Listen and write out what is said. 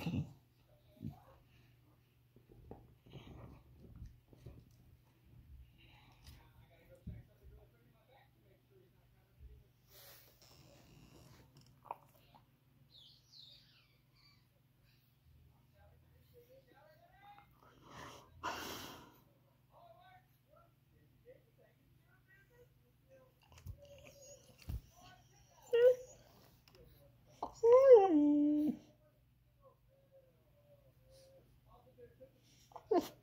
thinking. Yeah.